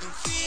Feel